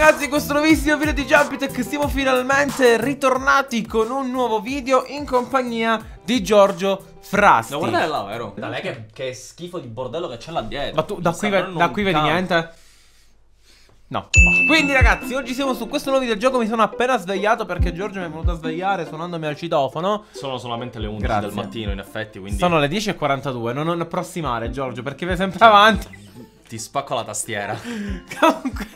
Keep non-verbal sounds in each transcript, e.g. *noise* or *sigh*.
ragazzi, questo nuovissimo video di Jumpitech Siamo finalmente ritornati con un nuovo video in compagnia di Giorgio Frasti No, guardate là, vero? Da lei che, che schifo di bordello che c'è là dietro. Ma tu da qui, ve- da qui vedi niente? No Quindi ragazzi, oggi siamo su questo nuovo videogioco Mi sono appena svegliato perché Giorgio mi è venuto a svegliare suonandomi al citofono Sono solamente le 11 Grazie. del mattino, in effetti, quindi Sono le 10.42 Non, non approssimare Giorgio perché vai sempre avanti ti spacco la tastiera. *laughs* Comunque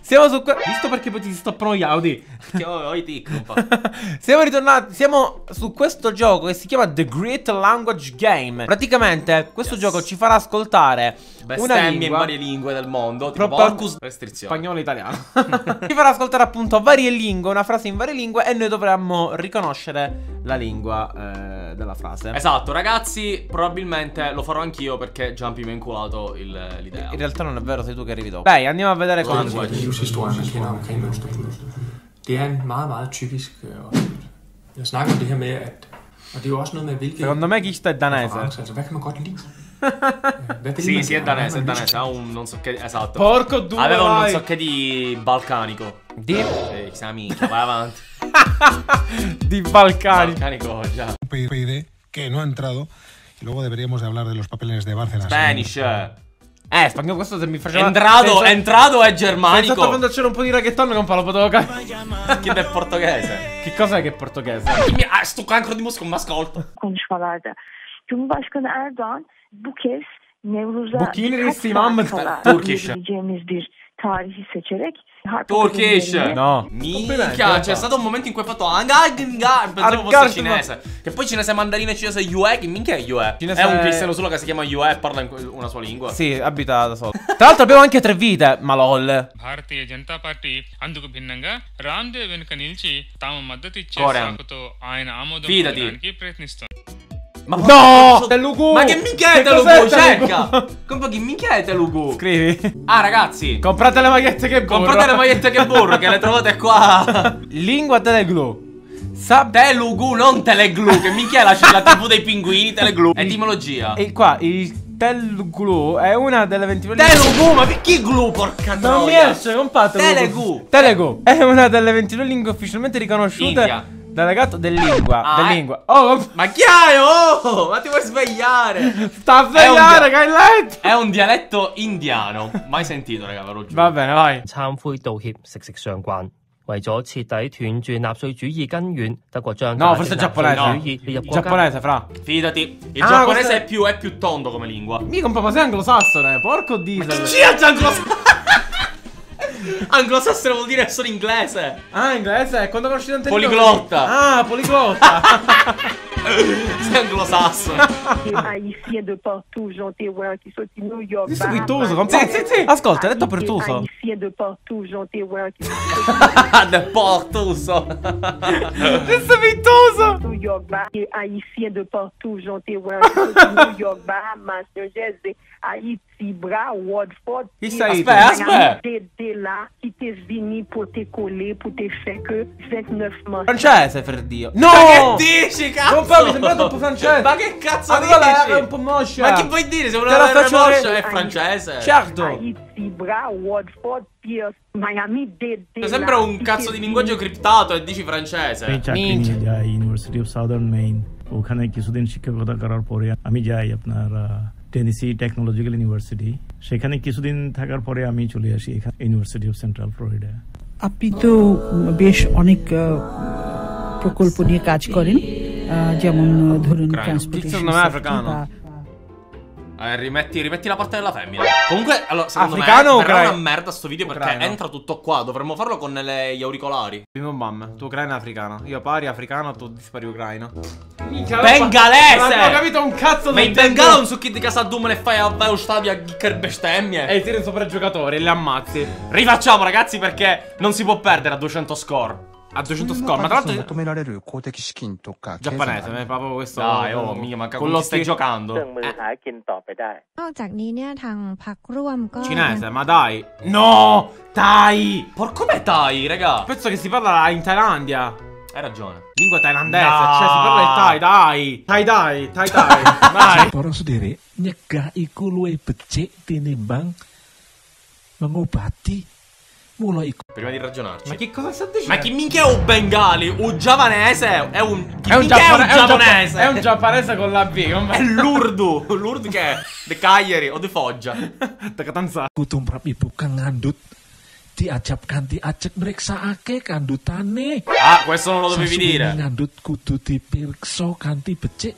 Siamo su que- Visto perché poi ti stoppano gli Audi che ho, ho i tic un po'. *laughs* Siamo ritornati, siamo su questo gioco che si chiama The Great Language Game. Praticamente questo Yes. gioco ci farà ascoltare Bestemmie in varie lingue del mondo. Tipo Porcus restrizioni. spagnolo e italiano. *laughs* ci farà ascoltare appunto varie lingue, una frase in varie lingue e noi dovremmo riconoscere la lingua eh, della frase. Esatto, ragazzi, probabilmente lo farò anch'io perché Jumpy mi ha inculato il- l'idea. In realtà non è vero, sei tu che arrivi dopo. Dai, andiamo a vedere cosa mønsterbrydelser. Det er en meget, meget typisk oplevelse. Jeg snakker om det her med, at, og det jo også noget med, hvilke Secondo me Kista è danese. altså hvad kan man godt lide? *laughs* Hvad vil Sì, sì, è danese, è danese. Ha un non so che. Esatto. Porco due, Aveva un non so che di balcanico. Di, Eh, chissà minchia, vai avanti. *laughs* di Balcani. Balcanico, già. PID que no ha entrado. Y luego deberíamos de hablar de los papeles de Bárcenas. Spanish. Eh, spagnolo questo se mi faceva Entrato, se- entrato è germanico. quando c'era un po' di *laughs* che un po' lo potevo capire. Chi è portoghese? Che cos'è che è portoghese? Ah, sto cancro di Mosca mi ascolta. konuşmalarda. Cumhurbaşkanı Erdoğan bu kez Nevruz'a Bu mı? kala Turkish. bir tarihi seçerek harp Turkish. akademilerine- No. Minchia, c'è stato un momento in cui ha fatto anga, anga, pensavo fosse Argar- cinese. Che poi cinese mandarino e cinese Yue, che minchia è Yue? Cinese- È un cristiano solo che si chiama Yue e parla in que- una sua lingua. Sì, abita da solo. Tra l'altro abbiamo anche tre vite, ma lol. Bharatiya Janata పార్టీ అందుకు భిన్నంగా రామ్దేవ్ వెనుక నిలిచి తాము మద్దతు ఇచ్చే Korean. సాకుతో ఆయన ఆమోదం Fidati. పొందడానికి ప్రయత్నిస్తోంది Ma No! Telugu! Ma che minchia è Telugu? Cerca! Come che minchia è Telugu? Scrivi. Ah, ragazzi, Comprate le magliette che burro. comprate le magliette che burro, che le trovate qua. Lingua teleglu. Sab... Telugu, non Teleglu, che minchia è la, la tv dei pinguini, Teleglu. Etimologia. E qua, il teleglu è una delle 22 Telugu, ma chi glu, porca Non mi troia? esce, compa, Telugu. Telegu. È una delle 22 lingue ufficialmente riconosciute India. dal legato dell'lingua. Ah, dell'lingua. Oh, Ma chi hai? Oh, ma ti vuoi svegliare? sta a svegliare, dia- che hai letto. È un dialetto indiano. Mai sentito, raga, ve lo giuro. Va bene, vai. 参灰道歉，息息相关。为咗彻底断绝纳粹主义根源，德国将 No, 价 forse è 值纳粹 giapponese. 主义列入国家 Giapponese, fra. Fidati, il Ah, giapponese questo è- è, più, è più tondo come lingua. Mica un po' ma sei anglosassone, porco diesel. Chi è anglosassone? *laughs* anglosassone vuol dire solo inglese. Ah, inglese, quando conosci tante Poliglotta. lingue- Ah, poliglotta. *laughs* Sei anglosassone. haïtiens de partout, qui sont New York. Bahamas, Pittuso, compa. Sì, sì, sì. Ascolta, hai detto Pertuso. haïtiens de partout, Jean Terroir, qui sont De è Pittuso. in New York. Haïtiens de partout, Jean Terroir, qui sont in New York, Bahamas, New Jersey, Haiti, Broward, Fort Pierce, Asper, te la, ki te vini pou te kole, pou te feke 29 masi. Francese, per Dio. Ma che dici, cazzo? Non francese. Ma che cazzo allora dici? Allora un po' moscia. Ma che vuoi dire? Se una vera moscia è francese. Certo. Haiti, Broward, Fort Pierce, Miami, Dede. Sembra un cazzo di linguaggio criptato e dici francese. Minchia. University of Southern Maine. वो खाने की सुदिन शिक्षकों का करार पोरिया Tennessee technological university সেখানে কিছুদিন থাকার পরে আমি চলে আসি এখানে ইউনিভার্সিটি অফ সেন্ট্রাল ফ্লোরিডা আপনি তো বেশ অনেক প্রকল্প নিয়ে কাজ করেন আহ, যেমন ধরুন. Transportation Eh, rimetti, rimetti la parte della femmina. Comunque, allora, secondo Africano me ucraino? una merda sto video perché Ucraino. entra tutto qua. Dovremmo farlo con le- gli auricolari. Bim bam, tu ucraina africano. Io pari africano, tu dispari ucraino. Minchia, Bengalese! Non abbiamo capito un cazzo Ma in bengala non so chi di casa Doom ne fai a vai allo stadio a ghiccare bestemmie. E tiri sopra i giocatori e li ammazzi. Rifacciamo, ragazzi, perché non si può perdere a 200 score a 200 score. Ma tra l'altro. Giapponese, è proprio questo. Dai, oh, mica, ma con lo stai giocando. Eh. Cinese, ma dai. No! Thai. Porco me Thai, raga! Penso che si parla in Thailandia. Hai ragione. Lingua thailandese, no. cioè si parla in Thai, dai. Thai dai, Thai dai. *laughs* Vai. Posso dire, nyaka ikulue pece tinibang mengobati tinimbang mengobati Prima di ragionarci. Ma che cosa sta dicendo? Ma chi minchia è un bengali? Un giavanese? È un. Chi È un, minchia giappone- è un giapponese? È un giapponese con la B. come- È l'urdu. L'urdu che è? De Cagliari o de Foggia? *laughs* Da Catanzaro. Kutumrap ibu kang ngandut diajabkan diajak mriksakake kandutane. Ah, questo non lo dovevi dire. ngandut kudu dipirksa kanthi becik.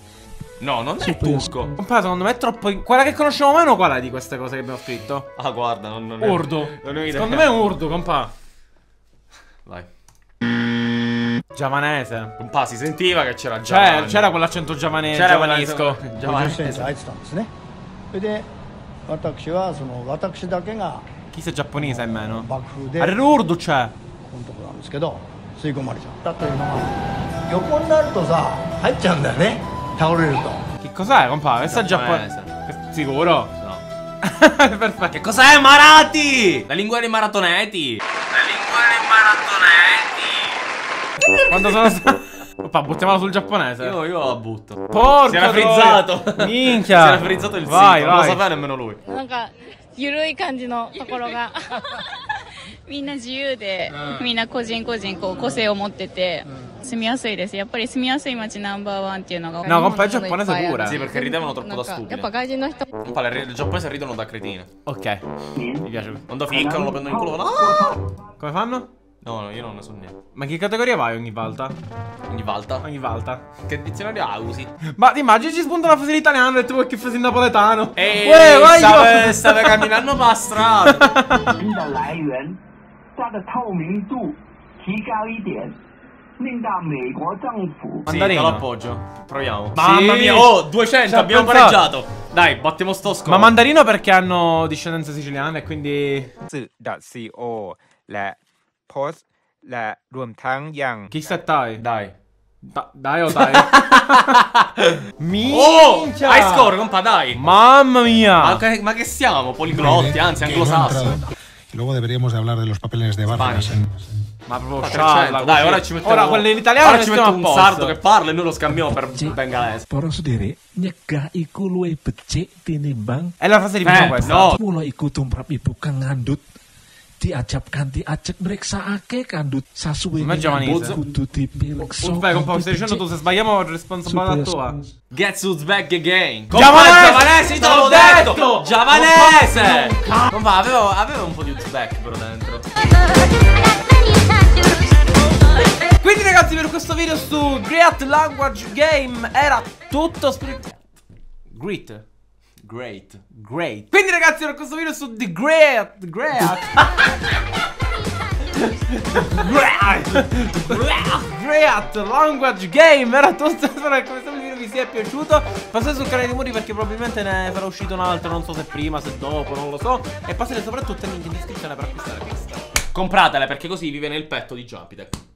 No, non è Super. turco. Compa, secondo me è troppo. Quella che conosciamo meno, qual è di queste cose che abbiamo scritto? Ah, guarda, non, non è. Urdu. Non ho idea. Secondo me è un urdu, compa. Vai. Giavanese. Un pa, si sentiva che c'era già. C'era, c'era quell'accento giavanese. C'era giavanesco. 50 Giavanese.センチ空いてたんですねそれで私はその私だけが Chi sei giapponese almeno? 爆風で A Urdu c'è. このところなんですけど吸い込まれちゃったというのが横になるとさ入っちゃうんだよね 倒れると Che cos'è, compa? Questo è giapponese. Giapponese. Sicuro? No. *laughs* Perfetto. Che cos'è, Marati? La lingua dei maratoneti. La lingua dei maratoneti. Quando sono stato. *laughs* Oppa, buttiamolo sul giapponese. Io, io la butto. Porca Si era troia. frizzato. Minchia. Si era frizzato il Vai, sito. Non lo vai. sapeva nemmeno lui. なんか緩い感じのところがみんな自由で、みんな個人個人こう個性を持ってて、 *laughs* 住みやすいですやっぱり住みやすい街ナンバーワンっていうのが No, compa, il giapponese pure. Sì, perché ridevano troppo da なんか stupidi. やっぱ外人の人 Un po' le- il giapponese ridono da cretine. Ok. Mi piace. Quando ficcano, lo prendono in culo. No! Come fanno? No, no, io non ne so niente. Ma che categoria vai ogni volta? Ogni volta. Ogni volta. Che dizionario ha usi? Ma ti immagini ci spunta una frase in italiano e tu vuoi che fai in napoletano? Ehi, Uè, vai stava, io! stava camminando per la strada. 的*laughs* 来源，它的透明度提高一点， 令到美国政府 Sì, te Mandarino. lo appoggio. Proviamo. Sì. Mamma mia, oh, 200, Ci ha abbiamo pensato. pareggiato. Dai, battiamo sto score. Ma mandarino perché hanno discendenze siciliane e quindi. สื่อ .co และโพสต์และรวมทั้งยัง Chi sei dai? Dai. Da- dai o dai? Oh, Minchia! high score, compa, dai. Mamma mia! Ma che, ma che siamo? Poliglotti, anzi, Que no ha anglosassoni. entrado. Y luego deberíamos de hablar de los papeles de Bárcenas. ma proprio scialla, 300. Dai, ora ci mettiamo Ora quello in italiano Ora ci mettiamo un posto. sardo che parla e noi lo scambiamo per bengalese. Iku luwih becik tinimbang È la frase di prima Eh, questa. no. Mula iku tumrap ibu kang ngandut diajabkan diajak mriksakake kandut sasuwene Ma è giovanese. kudu dipirksa Uzbek, un po' stai dicendo tu se sbagliamo responsabilità tua. Gets back again. Giavanese, Giavanese, te l'ho l'ho detto. detto. Giavanese. Non va, avevo, avevo un po' di Uzbek però dentro. *laughs* su Great Language Game. Era tutto spero- Great. Great. Great. Quindi ragazzi per questo video su The Great. Great. Great. Great Language Game. Era tutto Spero questo video vi sia piaciuto. Passate sul canale di Muri perché probabilmente ne sarà uscito un altro. Non so se prima, se dopo, non lo so. E passate soprattutto il link in descrizione per acquistare questa. Compratele perché così vive nel petto di Jumpitech.